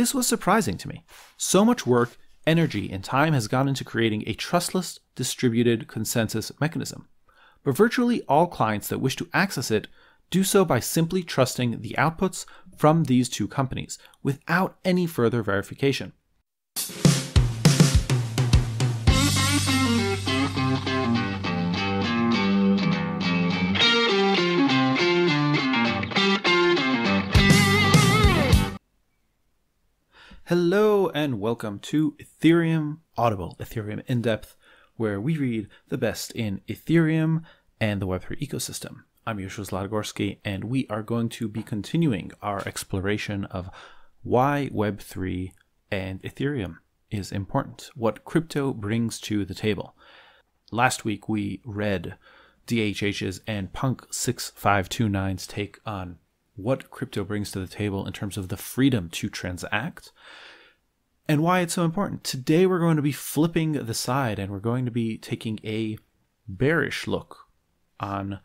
This was surprising to me. So much work, energy, and time has gone into creating a trustless, distributed consensus mechanism. But virtually all clients that wish to access it do so by simply trusting the outputs from these two companies without any further verification. Hello and welcome to Ethereum Audible, Ethereum in depth, where we read the best in Ethereum and the Web3 ecosystem. I'm Yoshua Zlatogorsky, and we are going to be continuing our exploration of why Web3 and Ethereum is important, what crypto brings to the table. Last week we read DHH's and Punk 6529's take on what crypto brings to the table in terms of the freedom to transact and why it's so important. Today, we're going to be flipping the side and we're going to be taking a bearish look on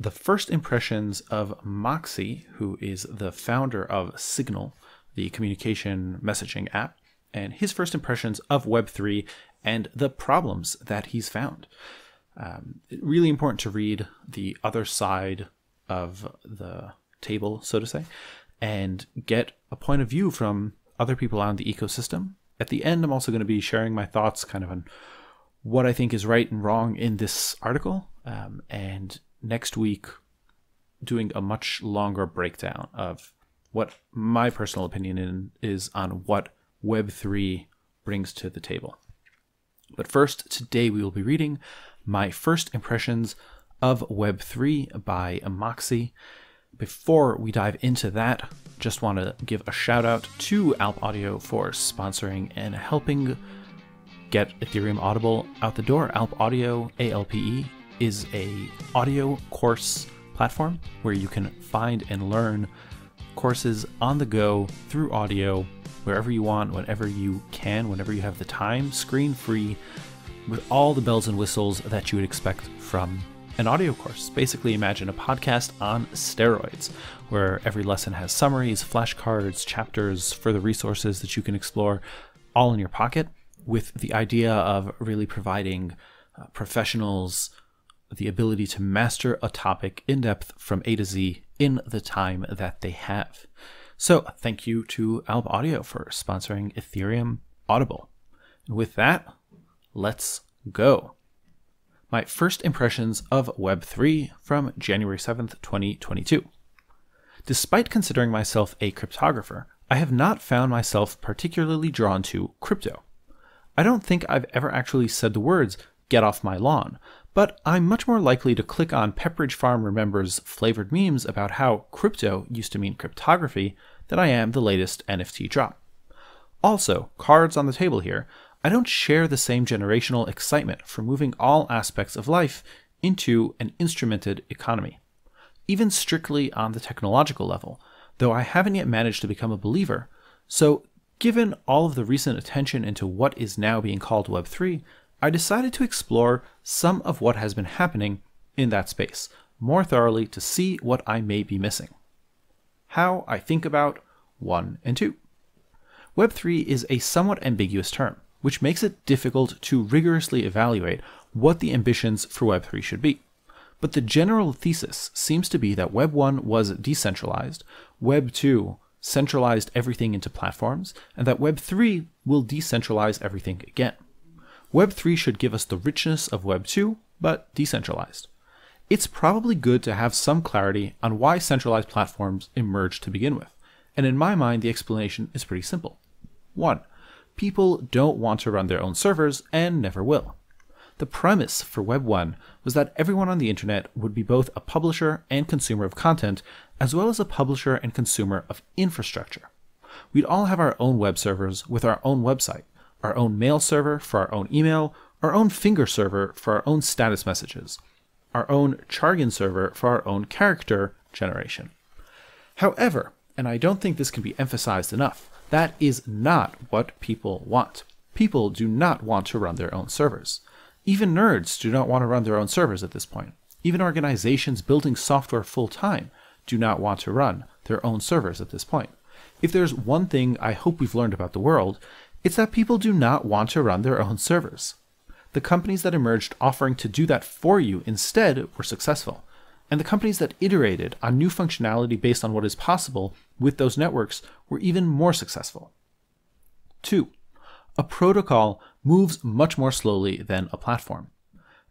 the first impressions of Moxie, who is the founder of Signal, the communication messaging app, and his first impressions of Web3 and the problems that he's found. Um, really important to read the other side of the table, so to say, and get a point of view from other people on the ecosystem. At the end, I'm also going to be sharing my thoughts kind of on what I think is right and wrong in this article. Um, and next week, doing a much longer breakdown of what my personal opinion in, is on what Web3 brings to the table. But first, today we will be reading my first impressions of Web3 by Moxie. Before we dive into that, just want to give a shout out to Alpe Audio for sponsoring and helping get Ethereum Audible out the door. Alpe Audio, ALPE, is a audio course platform where you can find and learn courses on the go through audio wherever you want, whenever you can, whenever you have the time, screen free, with all the bells and whistles that you would expect from an audio course. Basically, imagine a podcast on steroids, where every lesson has summaries, flashcards, chapters, further resources that you can explore all in your pocket, with the idea of really providing uh, professionals the ability to master a topic in depth from A to Z in the time that they have. So, thank you to Alpe Audio for sponsoring Ethereum Audible. And with that, let's go my first impressions of Web3 from January 7th, 2022. Despite considering myself a cryptographer, I have not found myself particularly drawn to crypto. I don't think I've ever actually said the words, get off my lawn, but I'm much more likely to click on Pepperidge Farm Remembers flavored memes about how crypto used to mean cryptography than I am the latest NFT drop. Also, cards on the table here, I don't share the same generational excitement for moving all aspects of life into an instrumented economy. Even strictly on the technological level, though I haven't yet managed to become a believer. So, given all of the recent attention into what is now being called Web3, I decided to explore some of what has been happening in that space more thoroughly to see what I may be missing. How I think about 1 and 2. Web3 is a somewhat ambiguous term which makes it difficult to rigorously evaluate what the ambitions for Web3 should be. But the general thesis seems to be that Web 1 was decentralized, Web 2 centralized everything into platforms, and that Web 3 will decentralize everything again. Web 3 should give us the richness of Web 2, but decentralized. It's probably good to have some clarity on why centralized platforms emerged to begin with, and in my mind, the explanation is pretty simple. 1 people don't want to run their own servers and never will. The premise for Web 1 was that everyone on the internet would be both a publisher and consumer of content, as well as a publisher and consumer of infrastructure. We'd all have our own web servers with our own website, our own mail server for our own email, our own finger server for our own status messages, our own Chargen server for our own character generation. However, and I don't think this can be emphasized enough, that is not what people want. People do not want to run their own servers. Even nerds do not want to run their own servers at this point. Even organizations building software full time do not want to run their own servers at this point. If there's one thing I hope we've learned about the world, it's that people do not want to run their own servers. The companies that emerged offering to do that for you instead were successful, and the companies that iterated on new functionality based on what is possible with those networks were even more successful. 2. A protocol moves much more slowly than a platform.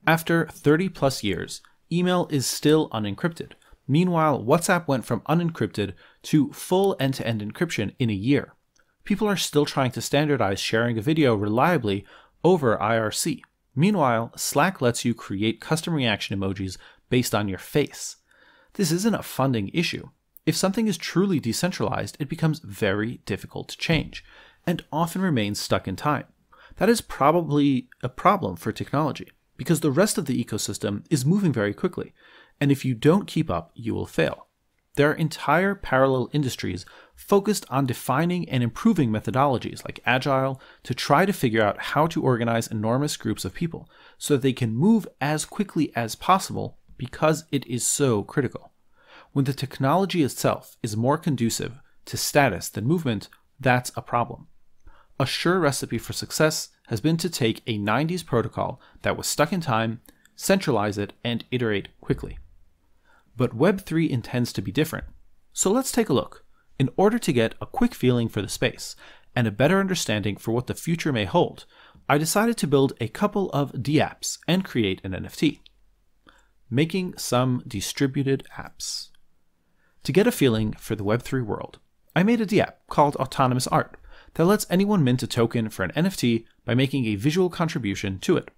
After 30 plus years, email is still unencrypted. Meanwhile, WhatsApp went from unencrypted to full end to end encryption in a year. People are still trying to standardize sharing a video reliably over IRC. Meanwhile, Slack lets you create custom reaction emojis based on your face. This isn't a funding issue. If something is truly decentralized, it becomes very difficult to change and often remains stuck in time. That is probably a problem for technology because the rest of the ecosystem is moving very quickly, and if you don't keep up, you will fail. There are entire parallel industries focused on defining and improving methodologies like Agile to try to figure out how to organize enormous groups of people so that they can move as quickly as possible because it is so critical. When the technology itself is more conducive to status than movement, that's a problem. A sure recipe for success has been to take a 90s protocol that was stuck in time, centralize it, and iterate quickly. But Web3 intends to be different. So let's take a look. In order to get a quick feeling for the space and a better understanding for what the future may hold, I decided to build a couple of dApps and create an NFT. Making some distributed apps. To get a feeling for the Web3 world, I made a dApp called Autonomous Art that lets anyone mint a token for an NFT by making a visual contribution to it.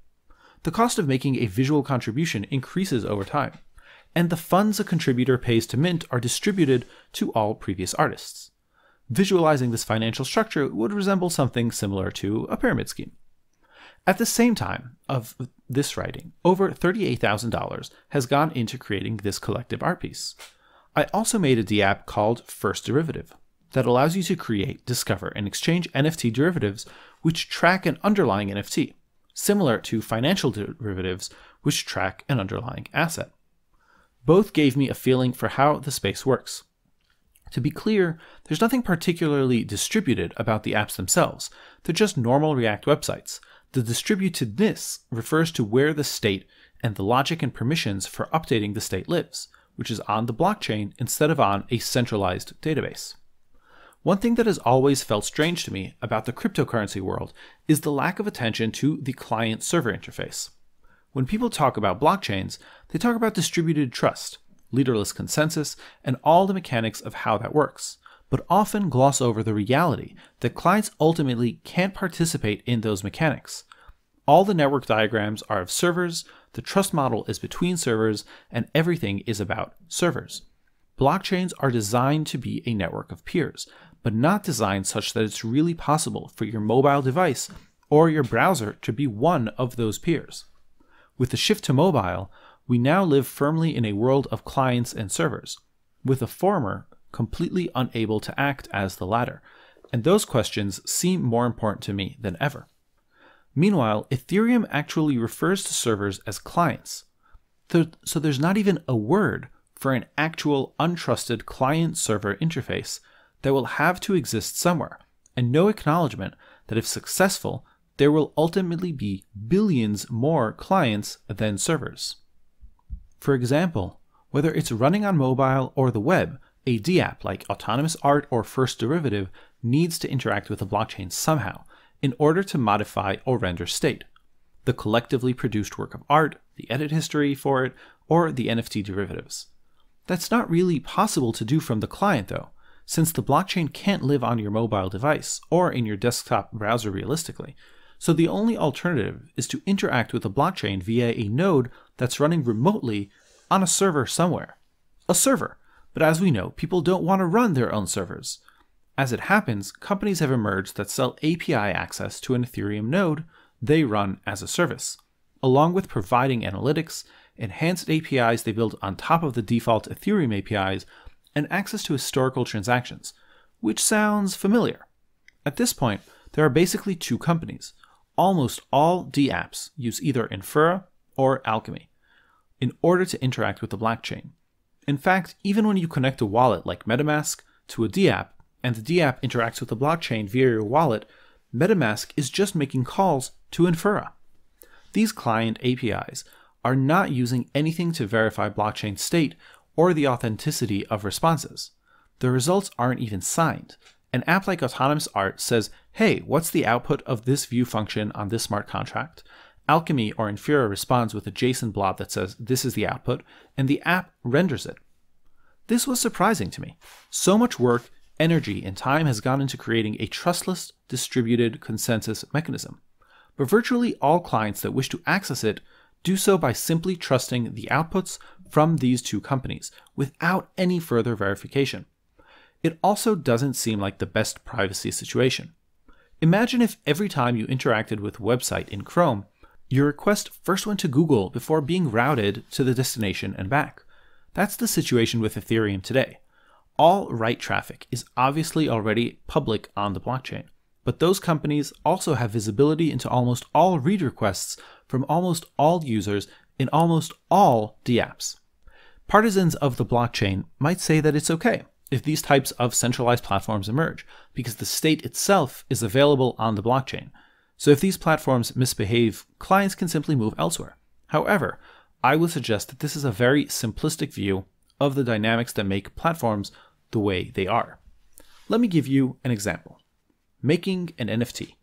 The cost of making a visual contribution increases over time, and the funds a contributor pays to Mint are distributed to all previous artists. Visualizing this financial structure would resemble something similar to a pyramid scheme. At the same time of this writing, over $38,000 has gone into creating this collective art piece. I also made a dApp called First Derivative that allows you to create, discover, and exchange NFT derivatives which track an underlying NFT, similar to financial derivatives which track an underlying asset. Both gave me a feeling for how the space works. To be clear, there's nothing particularly distributed about the apps themselves. They're just normal React websites. The distributedness refers to where the state and the logic and permissions for updating the state lives, which is on the blockchain instead of on a centralized database. One thing that has always felt strange to me about the cryptocurrency world is the lack of attention to the client server interface. When people talk about blockchains, they talk about distributed trust, leaderless consensus, and all the mechanics of how that works, but often gloss over the reality that clients ultimately can't participate in those mechanics. All the network diagrams are of servers, the trust model is between servers, and everything is about servers. Blockchains are designed to be a network of peers, but not designed such that it's really possible for your mobile device or your browser to be one of those peers. With the shift to mobile, we now live firmly in a world of clients and servers, with the former completely unable to act as the latter, and those questions seem more important to me than ever. Meanwhile, Ethereum actually refers to servers as clients, so there's not even a word for an actual untrusted client server interface that will have to exist somewhere, and no acknowledgement that if successful, there will ultimately be billions more clients than servers. For example, whether it's running on mobile or the web, a dApp like Autonomous Art or First Derivative needs to interact with the blockchain somehow in order to modify or render state. The collectively produced work of art, the edit history for it, or the NFT derivatives. That's not really possible to do from the client though, since the blockchain can't live on your mobile device or in your desktop browser realistically, so the only alternative is to interact with the blockchain via a node that's running remotely on a server somewhere. A server. But as we know, people don't want to run their own servers. As it happens, companies have emerged that sell API access to an Ethereum node they run as a service, along with providing analytics, enhanced APIs they build on top of the default Ethereum APIs, and access to historical transactions, which sounds familiar. At this point, there are basically two companies almost all dApps use either Infura or Alchemy in order to interact with the blockchain. In fact, even when you connect a wallet like MetaMask to a dApp, and the DApp interacts with the blockchain via your wallet, MetaMask is just making calls to Infura. These client APIs are not using anything to verify blockchain state or the authenticity of responses. The results aren't even signed. An app like Autonomous Art says, hey, what's the output of this view function on this smart contract? Alchemy or Infura responds with a JSON blob that says, this is the output, and the app renders it. This was surprising to me. So much work, energy, and time has gone into creating a trustless, distributed consensus mechanism. But virtually all clients that wish to access it do so by simply trusting the outputs from these two companies without any further verification. It also doesn't seem like the best privacy situation. Imagine if every time you interacted with a website in Chrome, your request first went to Google before being routed to the destination and back. That's the situation with Ethereum today. All write traffic is obviously already public on the blockchain, but those companies also have visibility into almost all read requests from almost all users in almost all dApps. Partisans of the blockchain might say that it's okay if these types of centralized platforms emerge, because the state itself is available on the blockchain. So if these platforms misbehave, clients can simply move elsewhere. However, I would suggest that this is a very simplistic view of the dynamics that make platforms the way they are. Let me give you an example making an NFT.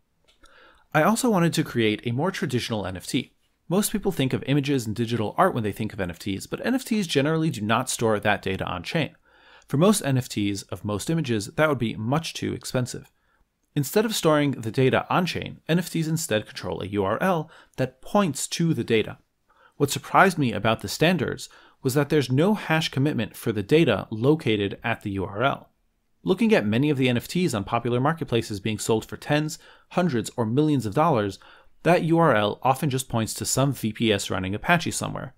I also wanted to create a more traditional NFT. Most people think of images and digital art when they think of NFTs, but NFTs generally do not store that data on chain. For most NFTs of most images, that would be much too expensive. Instead of storing the data on chain, NFTs instead control a URL that points to the data. What surprised me about the standards was that there's no hash commitment for the data located at the URL. Looking at many of the NFTs on popular marketplaces being sold for tens, hundreds, or millions of dollars, that URL often just points to some VPS running Apache somewhere.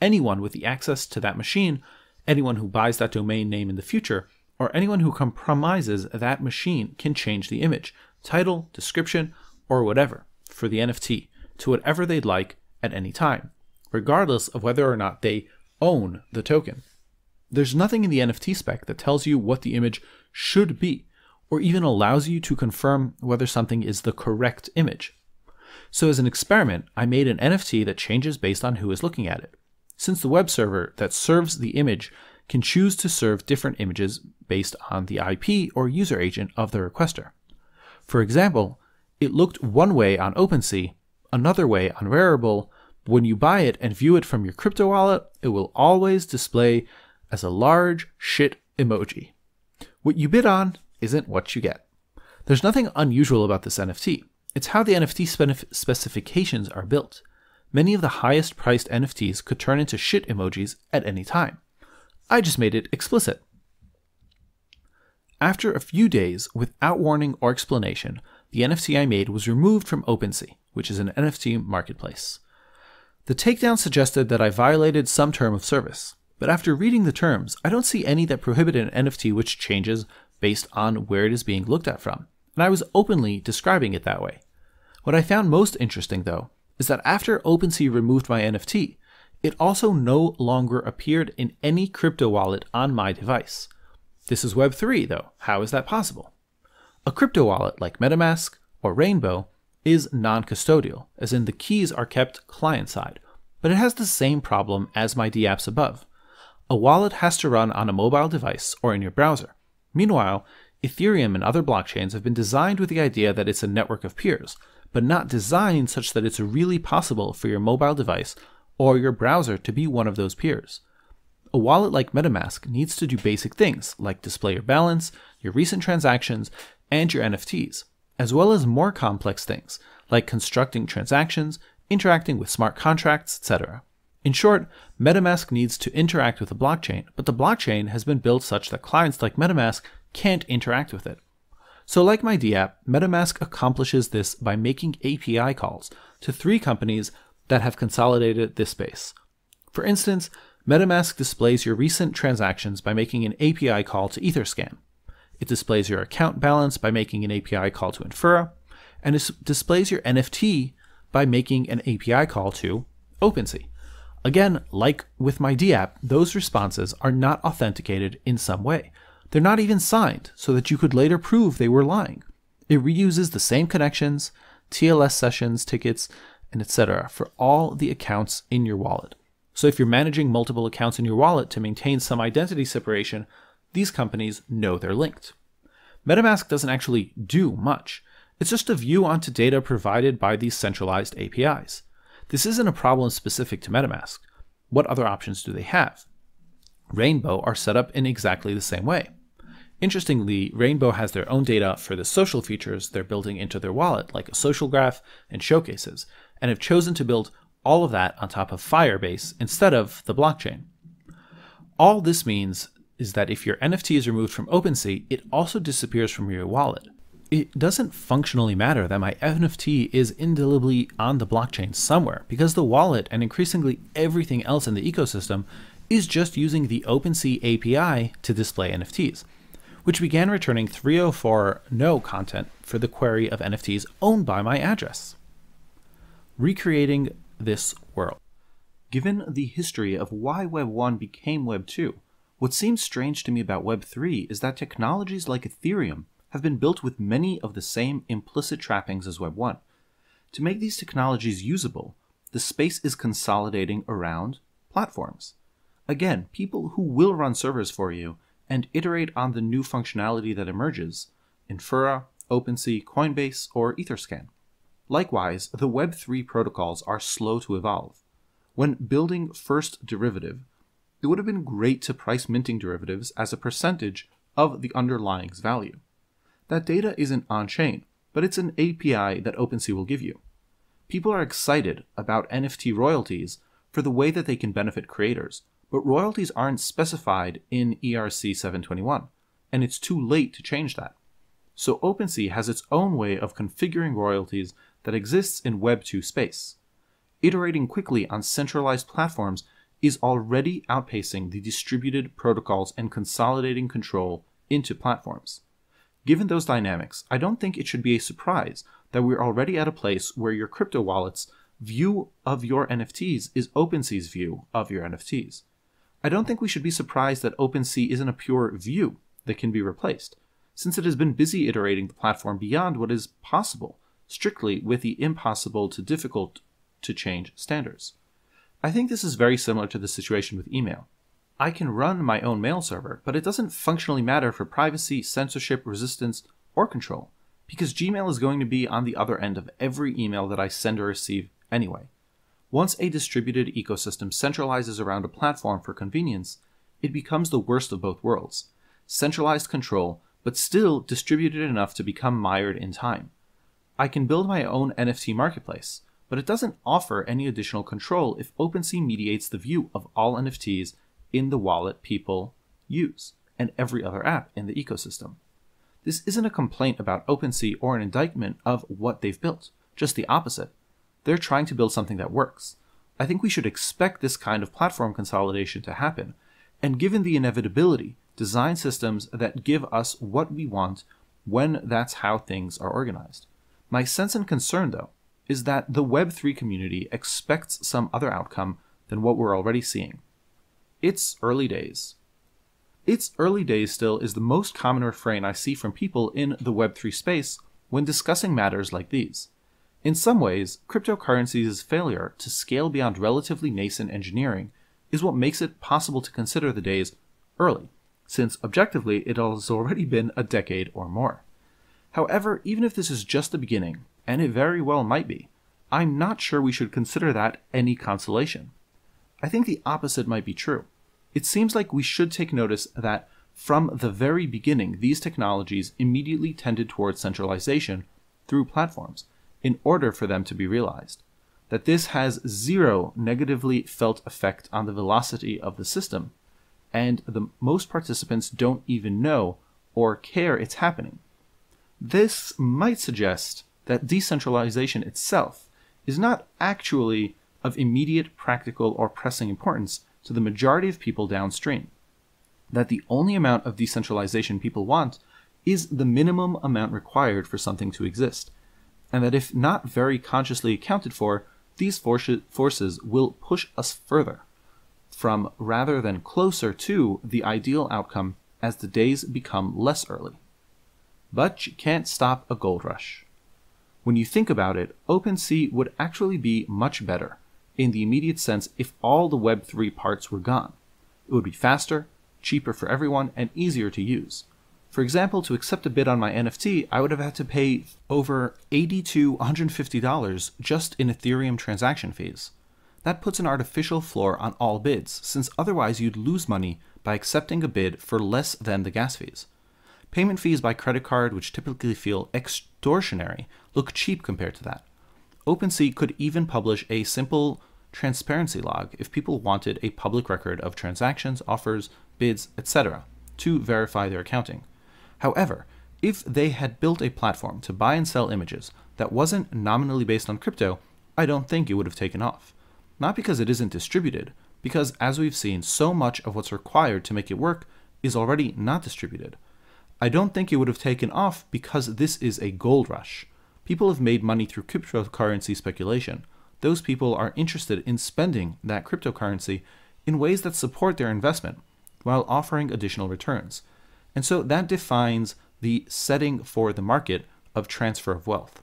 Anyone with the access to that machine Anyone who buys that domain name in the future, or anyone who compromises that machine can change the image, title, description, or whatever for the NFT to whatever they'd like at any time, regardless of whether or not they own the token. There's nothing in the NFT spec that tells you what the image should be, or even allows you to confirm whether something is the correct image. So, as an experiment, I made an NFT that changes based on who is looking at it since the web server that serves the image can choose to serve different images based on the IP or user agent of the requester. For example, it looked one way on OpenSea, another way on Rarible. When you buy it and view it from your crypto wallet, it will always display as a large shit emoji. What you bid on isn't what you get. There's nothing unusual about this NFT. It's how the NFT specifications are built many of the highest priced NFTs could turn into shit emojis at any time. I just made it explicit. After a few days, without warning or explanation, the NFT I made was removed from OpenSea, which is an NFT marketplace. The takedown suggested that I violated some term of service, but after reading the terms, I don't see any that prohibit an NFT which changes based on where it is being looked at from, and I was openly describing it that way. What I found most interesting, though, is that after OpenSea removed my NFT, it also no longer appeared in any crypto wallet on my device. This is Web3, though. How is that possible? A crypto wallet like MetaMask or Rainbow is non custodial, as in the keys are kept client side, but it has the same problem as my dApps above. A wallet has to run on a mobile device or in your browser. Meanwhile, Ethereum and other blockchains have been designed with the idea that it's a network of peers, but not designed such that it's really possible for your mobile device or your browser to be one of those peers. A wallet like MetaMask needs to do basic things like display your balance, your recent transactions, and your NFTs, as well as more complex things like constructing transactions, interacting with smart contracts, etc. In short, MetaMask needs to interact with the blockchain, but the blockchain has been built such that clients like MetaMask can't interact with it. So like my dApp, MetaMask accomplishes this by making API calls to three companies that have consolidated this space. For instance, MetaMask displays your recent transactions by making an API call to Etherscan. It displays your account balance by making an API call to Infura, and it displays your NFT by making an API call to OpenSea. Again, like with my dApp, those responses are not authenticated in some way, They're not even signed so that you could later prove they were lying. It reuses the same connections, TLS sessions, tickets, and etc. for all the accounts in your wallet. So if you're managing multiple accounts in your wallet to maintain some identity separation, these companies know they're linked. MetaMask doesn't actually do much. It's just a view onto data provided by these centralized APIs. This isn't a problem specific to MetaMask. What other options do they have? Rainbow are set up in exactly the same way. Interestingly, Rainbow has their own data for the social features they're building into their wallet, like a social graph and showcases, and have chosen to build all of that on top of Firebase instead of the blockchain. All this means is that if your NFT is removed from OpenSea, it also disappears from your wallet. It doesn't functionally matter that my NFT is indelibly on the blockchain somewhere because the wallet and increasingly everything else in the ecosystem is just using the OpenSea API to display NFTs which began returning 304 no content for the query of NFTs owned by my address. Recreating this world. Given the history of why Web 1 became Web 2, what seems strange to me about Web 3 is that technologies like Ethereum have been built with many of the same implicit trappings as Web 1. To make these technologies usable, the space is consolidating around platforms. Again, people who will run servers for you and iterate on the new functionality that emerges Infura, OpenSea, Coinbase, or Etherscan. Likewise, the Web3 protocols are slow to evolve. When building first derivative, it would have been great to price minting derivatives as a percentage of the underlying's value. That data isn't on chain, but it's an API that OpenSea will give you. People are excited about NFT royalties for the way that they can benefit creators, but royalties aren't specified in ERC 721, and it's too late to change that. So OpenSea has its own way of configuring royalties that exists in Web 2 space. Iterating quickly on centralized platforms is already outpacing the distributed protocols and consolidating control into platforms. Given those dynamics, I don't think it should be a surprise that we're already at a place where your crypto wallet's view of your NFTs is OpenSea's view of your NFTs. I don't think we should be surprised that OpenSea isn't a pure view that can be replaced, since it has been busy iterating the platform beyond what is possible, strictly with the impossible to difficult to change standards. I think this is very similar to the situation with email. I can run my own mail server, but it doesn't functionally matter for privacy, censorship, resistance, or control, because Gmail is going to be on the other end of every email that I send or receive anyway. Once a distributed ecosystem centralizes around a platform for convenience, it becomes the worst of both worlds centralized control, but still distributed enough to become mired in time. I can build my own NFT marketplace, but it doesn't offer any additional control if OpenSea mediates the view of all NFTs in the wallet people use and every other app in the ecosystem. This isn't a complaint about OpenSea or an indictment of what they've built, just the opposite. They're trying to build something that works. I think we should expect this kind of platform consolidation to happen, and given the inevitability, design systems that give us what we want when that's how things are organized. My sense and concern, though, is that the Web3 community expects some other outcome than what we're already seeing. It's early days. It's early days still is the most common refrain I see from people in the Web3 space when discussing matters like these. In some ways, cryptocurrency's failure to scale beyond relatively nascent engineering is what makes it possible to consider the days early, since objectively it has already been a decade or more. However, even if this is just the beginning, and it very well might be, I'm not sure we should consider that any consolation. I think the opposite might be true. It seems like we should take notice that from the very beginning, these technologies immediately tended towards centralization through platforms in order for them to be realized. That this has zero negatively felt effect on the velocity of the system, and the most participants don't even know or care it's happening. This might suggest that decentralization itself is not actually of immediate practical or pressing importance to the majority of people downstream. That the only amount of decentralization people want is the minimum amount required for something to exist, and that if not very consciously accounted for, these forces will push us further from rather than closer to the ideal outcome as the days become less early. But you can't stop a gold rush. When you think about it, OpenSea would actually be much better in the immediate sense if all the Web3 parts were gone. It would be faster, cheaper for everyone, and easier to use. For example, to accept a bid on my NFT, I would have had to pay over 80 to $150 just in Ethereum transaction fees. That puts an artificial floor on all bids, since otherwise you'd lose money by accepting a bid for less than the gas fees. Payment fees by credit card, which typically feel extortionary, look cheap compared to that. OpenSea could even publish a simple transparency log if people wanted a public record of transactions, offers, bids, etc., to verify their accounting. However, if they had built a platform to buy and sell images that wasn't nominally based on crypto, I don't think it would have taken off. Not because it isn't distributed, because as we've seen, so much of what's required to make it work is already not distributed. I don't think it would have taken off because this is a gold rush. People have made money through cryptocurrency speculation. Those people are interested in spending that cryptocurrency in ways that support their investment while offering additional returns. And so that defines the setting for the market of transfer of wealth.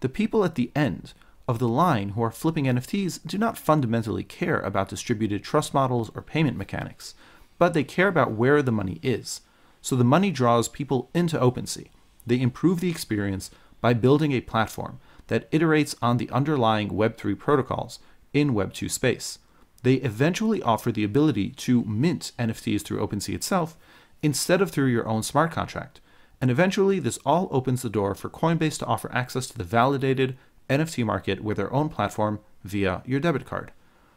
The people at the end of the line who are flipping NFTs do not fundamentally care about distributed trust models or payment mechanics, but they care about where the money is. So the money draws people into OpenSea. They improve the experience by building a platform that iterates on the underlying Web3 protocols in Web2 space. They eventually offer the ability to mint NFTs through OpenSea itself instead of through your own smart contract. And eventually, this all opens the door for Coinbase to offer access to the validated NFT market with their own platform via your debit card.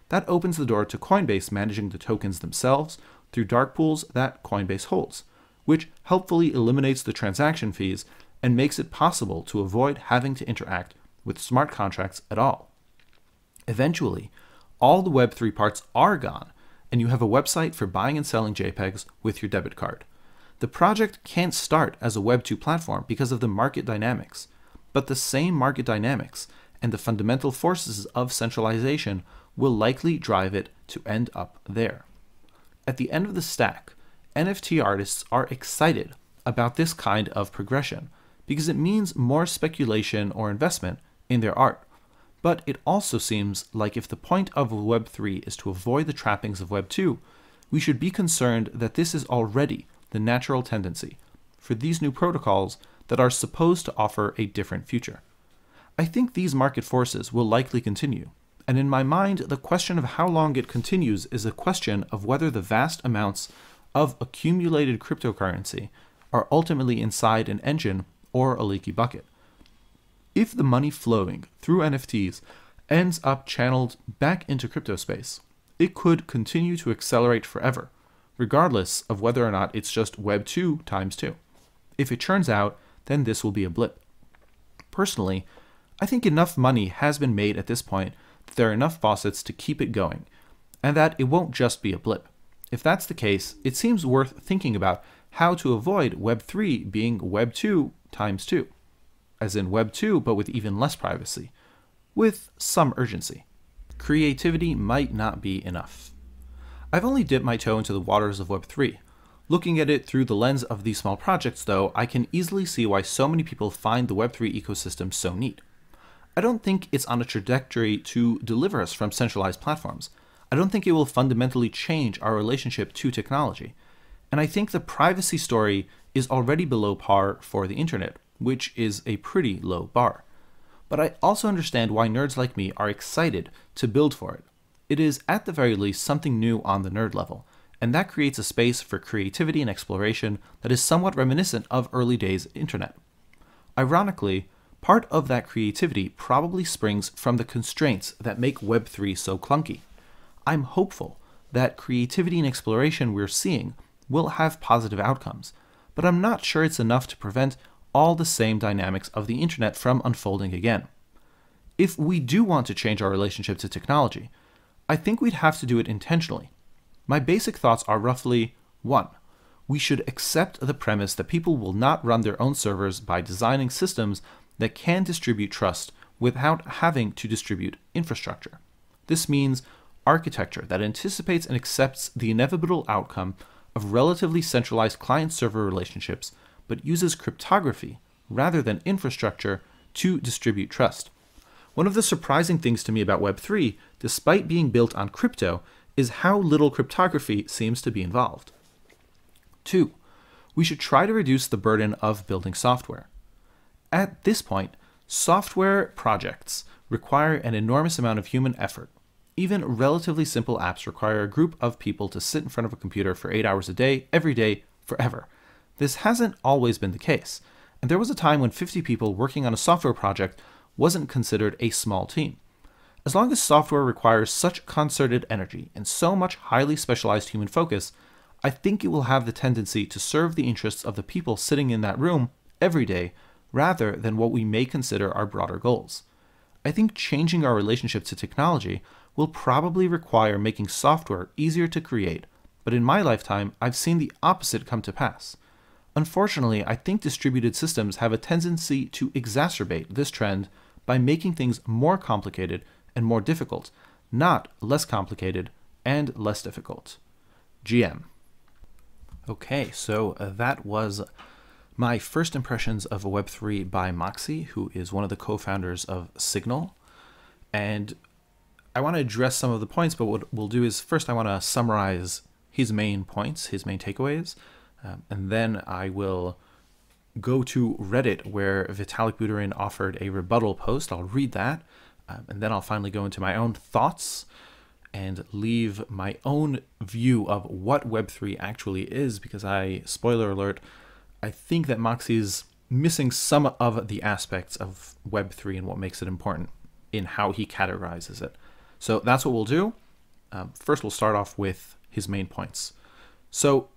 That opens the door to Coinbase managing the tokens themselves through dark pools that Coinbase holds, which helpfully eliminates the transaction fees and makes it possible to avoid having to interact with smart contracts at all. Eventually, all the Web3 parts are gone, and you have a website for buying and selling JPEGs with your debit card. The project can't start as a Web2 platform because of the market dynamics, but the same market dynamics and the fundamental forces of centralization will likely drive it to end up there. At the end of the stack, NFT artists are excited about this kind of progression because it means more speculation or investment in their art. But it also seems like if the point of Web3 is to avoid the trappings of Web2, we should be concerned that this is already the natural tendency for these new protocols that are supposed to offer a different future. I think these market forces will likely continue, and in my mind, the question of how long it continues is a question of whether the vast amounts of accumulated cryptocurrency are ultimately inside an engine or a leaky bucket. If the money flowing through NFTs ends up channeled back into crypto space, it could continue to accelerate forever, regardless of whether or not it's just Web 2 times 2. If it turns out then this will be a blip. Personally, I think enough money has been made at this point that there are enough faucets to keep it going, and that it won't just be a blip. If that's the case, it seems worth thinking about how to avoid Web 3 being Web 2 times 2, as in Web 2 but with even less privacy, with some urgency. Creativity might not be enough. I've only dipped my toe into the waters of Web 3, Looking at it through the lens of these small projects, though, I can easily see why so many people find the Web3 ecosystem so neat. I don't think it's on a trajectory to deliver us from centralized platforms. I don't think it will fundamentally change our relationship to technology. And I think the privacy story is already below par for the internet, which is a pretty low bar. But I also understand why nerds like me are excited to build for it. It is, at the very least, something new on the nerd level, and that creates a space for creativity and exploration that is somewhat reminiscent of early days internet. Ironically, part of that creativity probably springs from the constraints that make Web3 so clunky. I'm hopeful that creativity and exploration we're seeing will have positive outcomes, but I'm not sure it's enough to prevent all the same dynamics of the internet from unfolding again. If we do want to change our relationship to technology, I think we'd have to do it intentionally my basic thoughts are roughly 1. We should accept the premise that people will not run their own servers by designing systems that can distribute trust without having to distribute infrastructure. This means architecture that anticipates and accepts the inevitable outcome of relatively centralized client server relationships, but uses cryptography rather than infrastructure to distribute trust. One of the surprising things to me about Web3, despite being built on crypto, is how little cryptography seems to be involved. Two, we should try to reduce the burden of building software. At this point, software projects require an enormous amount of human effort. Even relatively simple apps require a group of people to sit in front of a computer for eight hours a day, every day, forever. This hasn't always been the case, and there was a time when 50 people working on a software project wasn't considered a small team. As long as software requires such concerted energy and so much highly specialized human focus, I think it will have the tendency to serve the interests of the people sitting in that room every day rather than what we may consider our broader goals. I think changing our relationship to technology will probably require making software easier to create, but in my lifetime, I've seen the opposite come to pass. Unfortunately, I think distributed systems have a tendency to exacerbate this trend by making things more complicated and more difficult, not less complicated and less difficult. GM. Okay, so uh, that was my first impressions of Web3 by Moxie, who is one of the co founders of Signal. And I want to address some of the points, but what we'll do is first I want to summarize his main points, his main takeaways, um, and then I will go to Reddit where Vitalik Buterin offered a rebuttal post. I'll read that, um, and then I'll finally go into my own thoughts and leave my own view of what Web3 actually is because I, spoiler alert, I think that Moxie's missing some of the aspects of Web3 and what makes it important in how he categorizes it. So that's what we'll do. Um, first, we'll start off with his main points. So,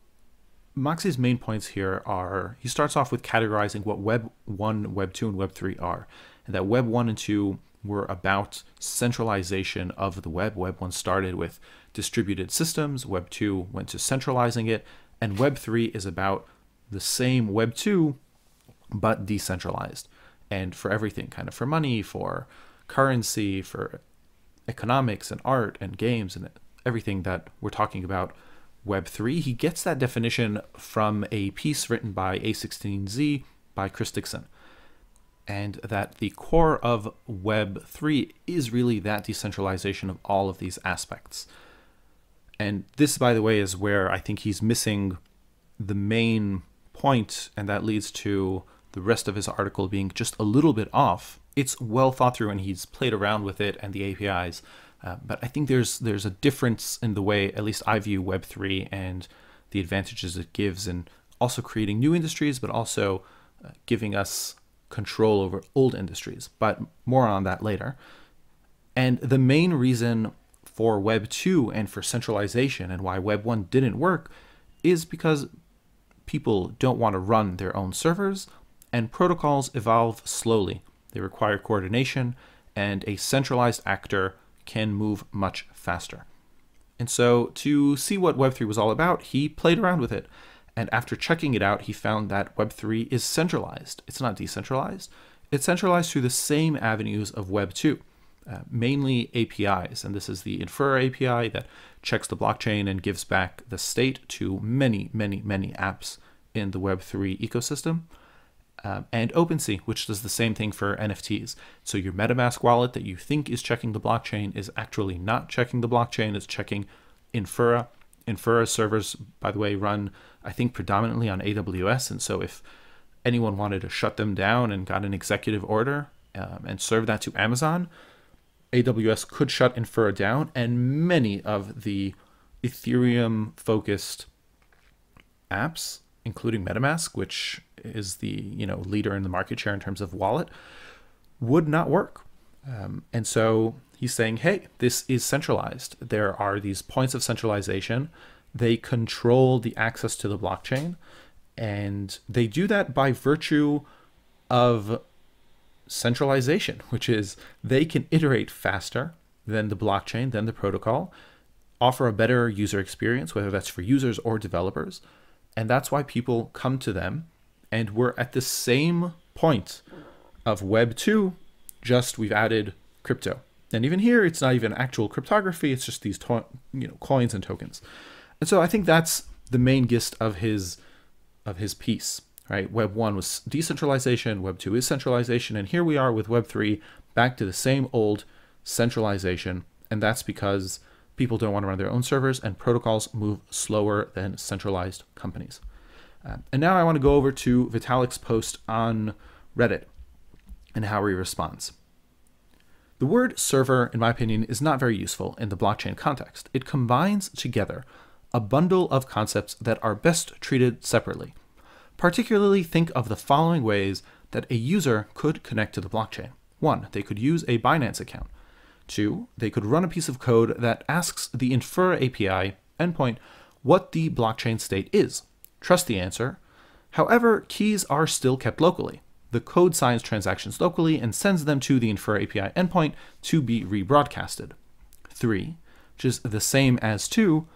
Moxie's main points here are he starts off with categorizing what Web 1, Web 2, and Web 3 are, and that Web 1 and 2 were about centralization of the web. Web 1 started with distributed systems, Web 2 went to centralizing it, and Web 3 is about the same Web 2 but decentralized. And for everything, kind of for money, for currency, for economics and art and games and everything that we're talking about Web3. He gets that definition from a piece written by A16Z by Chris Dixon and that the core of Web3 is really that decentralization of all of these aspects. And this, by the way, is where I think he's missing the main point, and that leads to the rest of his article being just a little bit off. It's well thought through, and he's played around with it and the APIs. Uh, but I think there's there's a difference in the way, at least I view Web3 and the advantages it gives, and also creating new industries, but also uh, giving us control over old industries, but more on that later. And the main reason for Web 2 and for centralization and why Web 1 didn't work is because people don't want to run their own servers and protocols evolve slowly. They require coordination, and a centralized actor can move much faster. And so, to see what Web3 was all about, he played around with it and after checking it out, he found that Web3 is centralized. It's not decentralized. It's centralized through the same avenues of Web2, uh, mainly APIs. And this is the Infura API that checks the blockchain and gives back the state to many, many, many apps in the Web3 ecosystem. Um, and OpenSea, which does the same thing for NFTs. So your MetaMask wallet that you think is checking the blockchain is actually not checking the blockchain, it's checking Infura. Infura servers, by the way, run I think predominantly on AWS. And so if anyone wanted to shut them down and got an executive order um, and serve that to Amazon, AWS could shut Infura down, and many of the Ethereum focused apps, including MetaMask, which is the you know leader in the market share in terms of wallet, would not work. Um, and so he's saying, hey, this is centralized. There are these points of centralization they control the access to the blockchain. And they do that by virtue of centralization, which is they can iterate faster than the blockchain, than the protocol, offer a better user experience, whether that's for users or developers. And that's why people come to them. And we're at the same point of Web 2, just we've added crypto. And even here, it's not even actual cryptography, it's just these you know, coins and tokens. And so I think that's the main gist of his of his piece. Right, Web one was decentralization, Web two is centralization, and here we are with Web three back to the same old centralization, and that's because people don't want to run their own servers and protocols move slower than centralized companies. Uh, and now I want to go over to Vitalik's post on Reddit and how he responds. The word server, in my opinion, is not very useful in the blockchain context. It combines together a bundle of concepts that are best treated separately. Particularly, think of the following ways that a user could connect to the blockchain. One, they could use a Binance account. Two, they could run a piece of code that asks the Infura API endpoint what the blockchain state is. Trust the answer. However, keys are still kept locally. The code signs transactions locally and sends them to the Infura API endpoint to be rebroadcasted. Three, which is the same as two,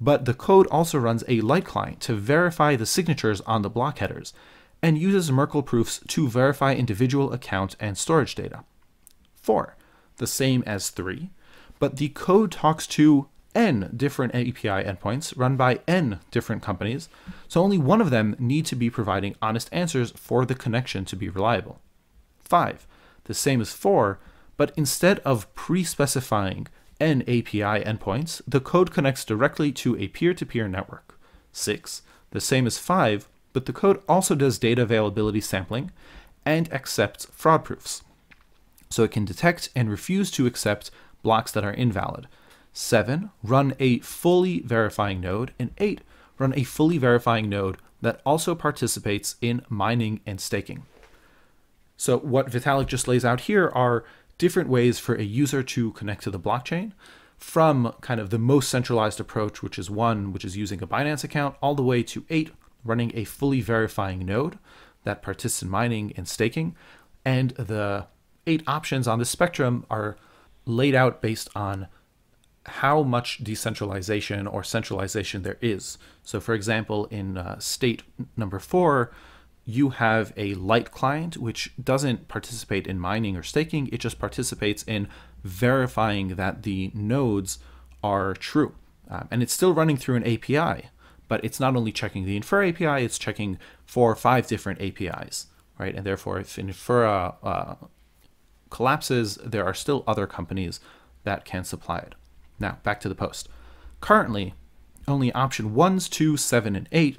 but the code also runs a light client to verify the signatures on the block headers and uses Merkle proofs to verify individual account and storage data. 4 the same as 3, but the code talks to n different API endpoints run by n different companies, so only one of them need to be providing honest answers for the connection to be reliable. 5. The same as 4, but instead of pre-specifying n API endpoints, the code connects directly to a peer-to-peer network. 6. The same as 5, but the code also does data availability sampling and accepts fraud proofs so it can detect and refuse to accept blocks that are invalid. 7. Run a fully verifying node. And 8. Run a fully verifying node that also participates in mining and staking. So, what Vitalik just lays out here are different ways for a user to connect to the blockchain from kind of the most centralized approach, which is one, which is using a Binance account, all the way to eight, running a fully verifying node that participates in mining and staking, and the eight options on the spectrum are laid out based on how much decentralization or centralization there is. So, for example, in uh, state number four, you have a light client which doesn't participate in mining or staking, it just participates in verifying that the nodes are true. Um, and it's still running through an API, but it's not only checking the Infura API, it's checking four or five different APIs, right? And therefore, if Infura uh, collapses, there are still other companies that can supply it. Now, back to the post. Currently, only option 1s, 2, 7, and 8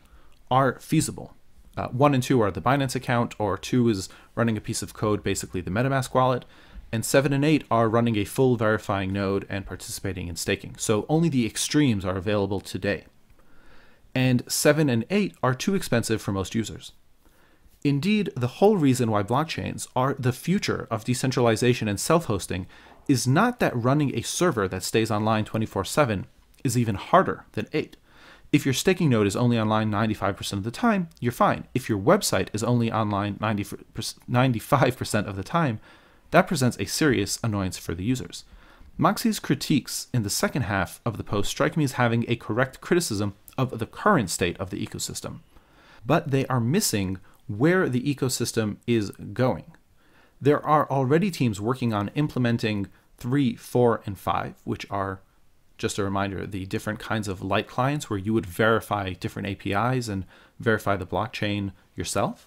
are feasible. Uh, 1 and 2 are the Binance account, or 2 is running a piece of code, basically the MetaMask wallet, and 7 and 8 are running a full verifying node and participating in staking. So only the extremes are available today. And 7 and 8 are too expensive for most users. Indeed, the whole reason why blockchains are the future of decentralization and self hosting is not that running a server that stays online 24 7 is even harder than 8. If your staking node is only online 95% of the time, you're fine. If your website is only online 90, 95% of the time, that presents a serious annoyance for the users. Moxie's critiques in the second half of the post strike me as having a correct criticism of the current state of the ecosystem. But they are missing where the ecosystem is going. There are already teams working on implementing 3, 4, and 5, which are, just a reminder, the different kinds of light clients where you would verify different APIs and verify the blockchain yourself.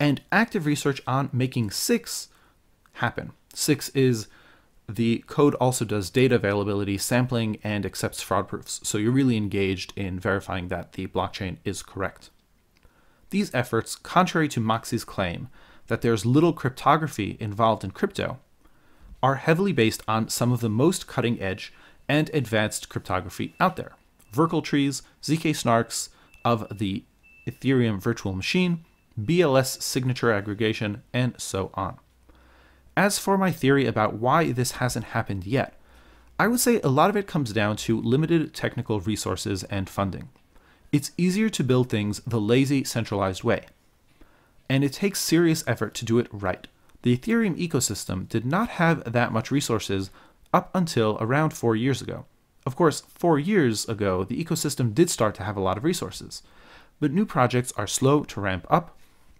And active research on making 6 happen. 6 is the code also does data availability sampling and accepts fraud proofs. So you're really engaged in verifying that the blockchain is correct. These efforts, contrary to Moxie's claim that there's little cryptography involved in crypto, are heavily based on some of the most cutting edge and advanced cryptography out there. Verkle trees, ZK snarks of the Ethereum virtual machine, BLS signature aggregation, and so on. As for my theory about why this hasn't happened yet, I would say a lot of it comes down to limited technical resources and funding. It's easier to build things the lazy, centralized way. And it takes serious effort to do it right. The Ethereum ecosystem did not have that much resources up until around four years ago. Of course, four years ago, the ecosystem did start to have a lot of resources, but new projects are slow to ramp up,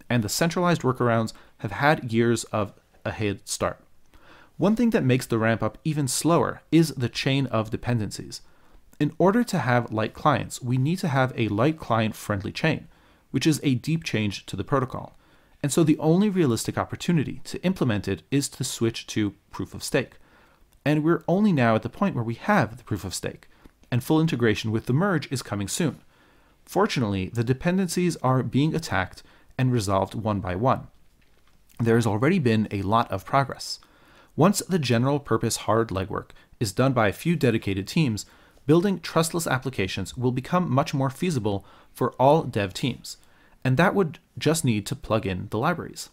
and the centralized workarounds have had years of a head start. One thing that makes the ramp up even slower is the chain of dependencies. In order to have light clients, we need to have a light client friendly chain, which is a deep change to the protocol. And so the only realistic opportunity to implement it is to switch to proof of stake. And we're only now at the point where we have the proof of stake, and full integration with the merge is coming soon. Fortunately, the dependencies are being attacked and resolved one by one. There has already been a lot of progress. Once the general purpose hard legwork is done by a few dedicated teams, building trustless applications will become much more feasible for all dev teams, and that would just need to plug in the libraries.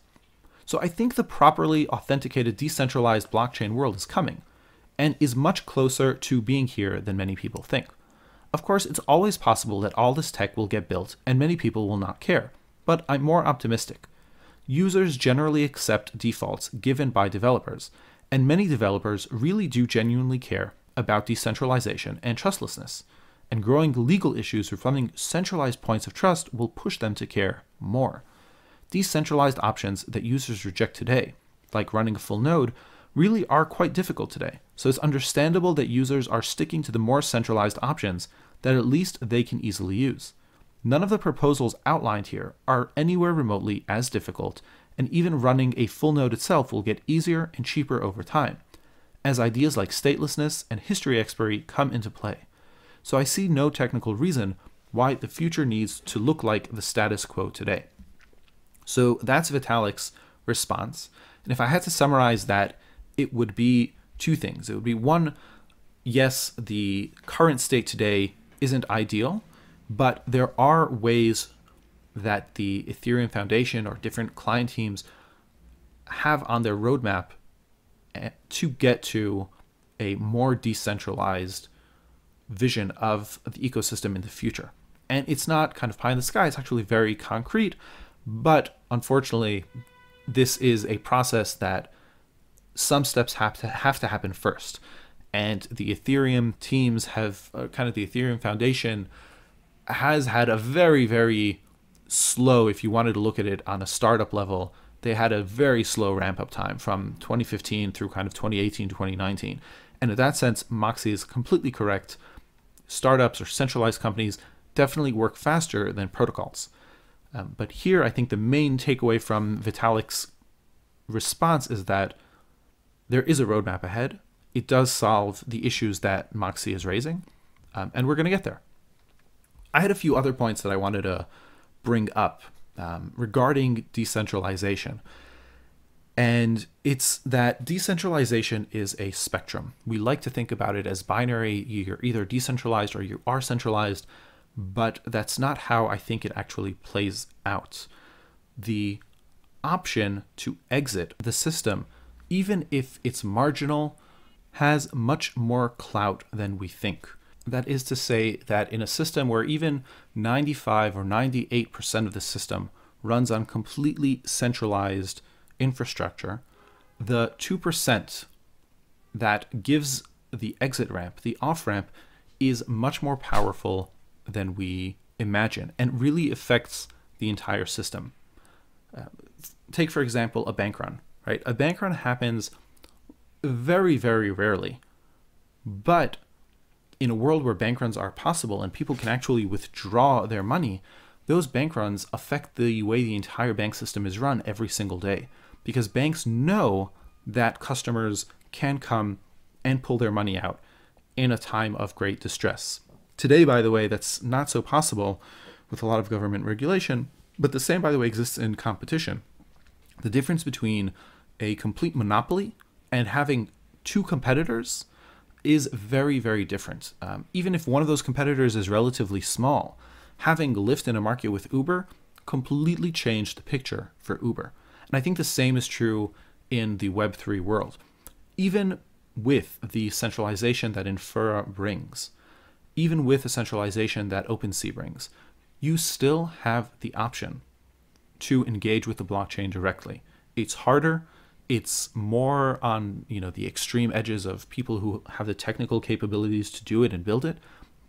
So I think the properly authenticated decentralized blockchain world is coming, and is much closer to being here than many people think. Of course, it's always possible that all this tech will get built and many people will not care, but I'm more optimistic. Users generally accept defaults given by developers, and many developers really do genuinely care about decentralization and trustlessness, and growing legal issues surrounding centralized points of trust will push them to care more. Decentralized options that users reject today, like running a full node, really are quite difficult today, so it's understandable that users are sticking to the more centralized options that at least they can easily use. None of the proposals outlined here are anywhere remotely as difficult, and even running a full node itself will get easier and cheaper over time, as ideas like statelessness and history expiry come into play. So I see no technical reason why the future needs to look like the status quo today. So that's Vitalik's response. And if I had to summarize that, it would be two things. It would be one, yes, the current state today isn't ideal, but there are ways that the Ethereum Foundation or different client teams have on their roadmap eh, to get to a more decentralized vision of the ecosystem in the future. And it's not kind of pie in the sky, it's actually very concrete, but unfortunately, this is a process that some steps have to have to happen first. And the Ethereum teams have uh, kind of the Ethereum Foundation has had a very, very slow, if you wanted to look at it on a startup level, they had a very slow ramp up time from 2015 through kind of 2018, 2019. And in that sense, Moxie is completely correct. Startups or centralized companies definitely work faster than protocols. Um, but here, I think the main takeaway from Vitalik's response is that there is a roadmap ahead. It does solve the issues that Moxie is raising, um, and we're going to get there. I had a few other points that I wanted to bring up um, regarding decentralization. And it's that decentralization is a spectrum. We like to think about it as binary. You're either decentralized or you are centralized, but that's not how I think it actually plays out. The option to exit the system, even if it's marginal, has much more clout than we think. That is to say that in a system where even 95 or 98% of the system runs on completely centralized infrastructure, the 2% that gives the exit ramp, the off ramp, is much more powerful than we imagine and really affects the entire system. Uh, take, for example, a bank run, right? A bank run happens very, very rarely, but in a world where bank runs are possible and people can actually withdraw their money, those bank runs affect the way the entire bank system is run every single day because banks know that customers can come and pull their money out in a time of great distress. Today, by the way, that's not so possible with a lot of government regulation, but the same, by the way, exists in competition. The difference between a complete monopoly and having two competitors is very, very different. Um, even if one of those competitors is relatively small, having Lyft in a market with Uber completely changed the picture for Uber. And I think the same is true in the Web3 world. Even with the centralization that Infura brings, even with the centralization that OpenSea brings, you still have the option to engage with the blockchain directly. It's harder, it's more on you know the extreme edges of people who have the technical capabilities to do it and build it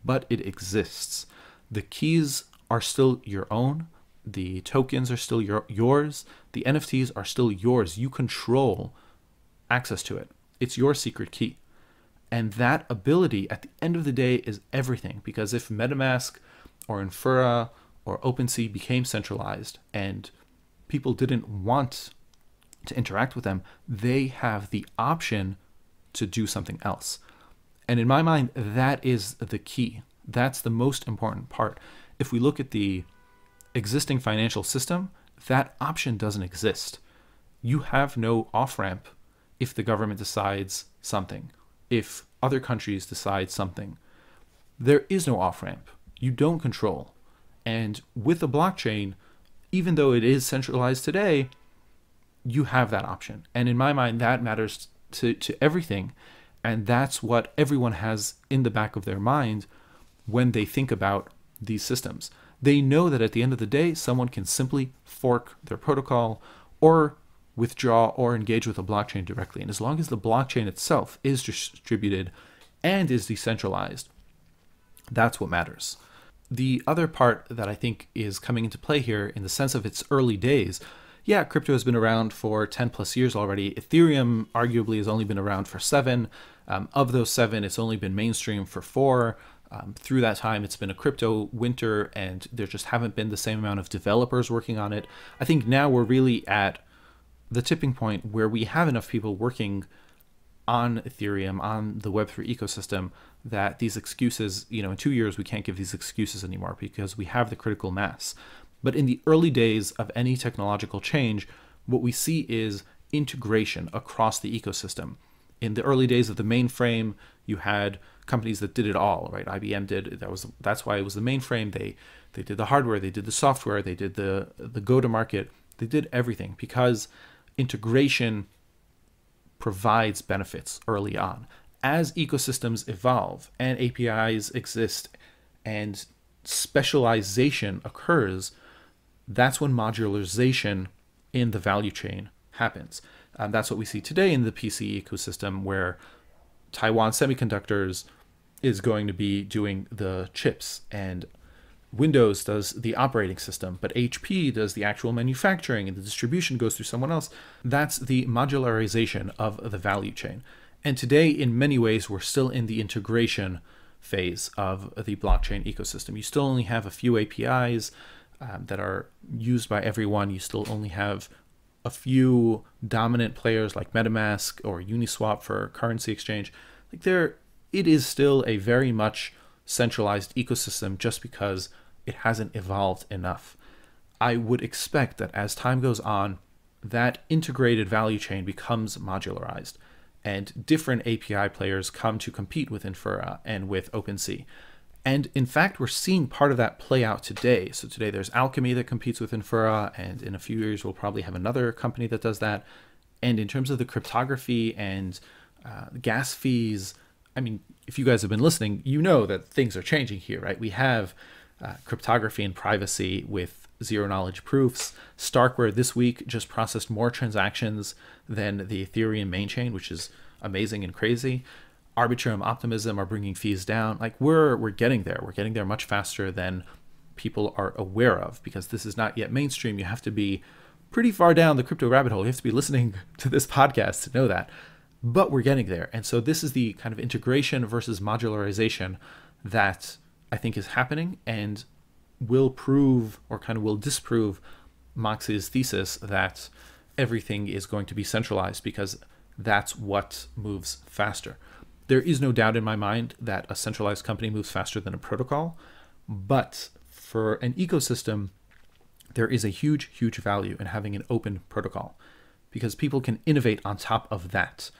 but it exists the keys are still your own the tokens are still your, yours the nfts are still yours you control access to it it's your secret key And that ability at the end of the day is everything because if MetaMask or Infura or OpenSea became centralized and people didn't want to interact with them, they have the option to do something else. And in my mind, that is the key. That's the most important part. If we look at the existing financial system, that option doesn't exist. You have no off ramp if the government decides something, if other countries decide something. There is no off ramp. You don't control. And with the blockchain, even though it is centralized today, you have that option. And in my mind, that matters to, to everything. And that's what everyone has in the back of their mind when they think about these systems. They know that at the end of the day, someone can simply fork their protocol or withdraw or engage with a blockchain directly. And as long as the blockchain itself is distributed and is decentralized, that's what matters. The other part that I think is coming into play here in the sense of its early days yeah, crypto has been around for 10 plus years already. Ethereum arguably has only been around for seven. Um, of those seven, it's only been mainstream for four. Um, through that time, it's been a crypto winter, and there just haven't been the same amount of developers working on it. I think now we're really at the tipping point where we have enough people working on Ethereum, on the Web3 ecosystem, that these excuses, you know, in two years, we can't give these excuses anymore because we have the critical mass. But in the early days of any technological change, what we see is integration across the ecosystem. In the early days of the mainframe, you had companies that did it all, right? IBM did that was that's why it was the mainframe. They they did the hardware, they did the software, they did the the go to market, they did everything because integration provides benefits early on. As ecosystems evolve and APIs exist and specialization occurs, that's when modularization in the value chain happens. Um, that's what we see today in the PC ecosystem, where Taiwan Semiconductors is going to be doing the chips, and Windows does the operating system, but HP does the actual manufacturing, and the distribution goes through someone else. That's the modularization of the value chain. And today, in many ways, we're still in the integration phase of the blockchain ecosystem. You still only have a few APIs um, that are used by everyone. You still only have a few dominant players like MetaMask or Uniswap for currency exchange. Like there, it is still a very much centralized ecosystem just because it hasn't evolved enough. I would expect that as time goes on, that integrated value chain becomes modularized and different API players come to compete with Infura and with OpenSea. And in fact, we're seeing part of that play out today. So today there's Alchemy that competes with Infura, and in a few years we'll probably have another company that does that. And in terms of the cryptography and uh, gas fees, I mean, if you guys have been listening, you know that things are changing here, right? We have uh, cryptography and privacy with zero knowledge proofs. Starkware this week just processed more transactions than the Ethereum main chain, which is amazing and crazy. Arbitrum, Optimism are bringing fees down. Like we're we're getting there. We're getting there much faster than people are aware of because this is not yet mainstream. You have to be pretty far down the crypto rabbit hole. You have to be listening to this podcast to know that. But we're getting there. And so this is the kind of integration versus modularization that I think is happening and will prove or kind of will disprove Moxie's thesis that everything is going to be centralized because that's what moves faster. There is no doubt in my mind that a centralized company moves faster than a protocol, but for an ecosystem, there is a huge, huge value in having an open protocol because people can innovate on top of that.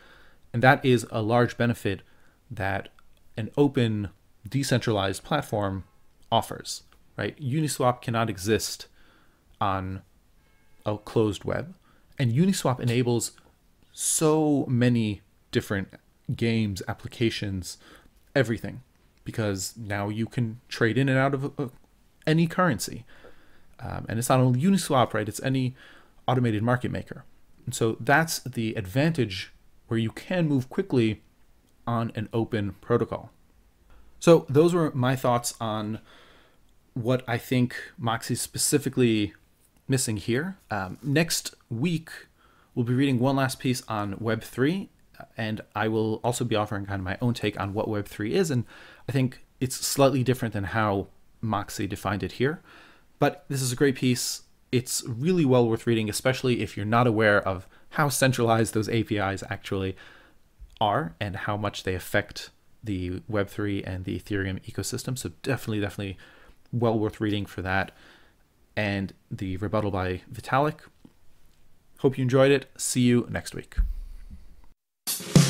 And that is a large benefit that an open, decentralized platform offers, right? Uniswap cannot exist on a closed web. And Uniswap enables so many different games, applications, everything, because now you can trade in and out of uh, any currency. Um, and it's not only Uniswap, right? It's any automated market maker. And so that's the advantage where you can move quickly on an open protocol. So those were my thoughts on what I think Moxie specifically missing here. Um, next week, we'll be reading one last piece on Web3 and I will also be offering kind of my own take on what Web3 is. And I think it's slightly different than how Moxie defined it here. But this is a great piece. It's really well worth reading, especially if you're not aware of how centralized those APIs actually are and how much they affect the Web3 and the Ethereum ecosystem. So definitely, definitely well worth reading for that. And the rebuttal by Vitalik. Hope you enjoyed it. See you next week you